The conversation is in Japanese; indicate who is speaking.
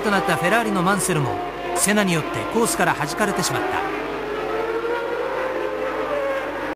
Speaker 1: となったフェラーリのマンセルもセナによってコースから弾かれてしまった。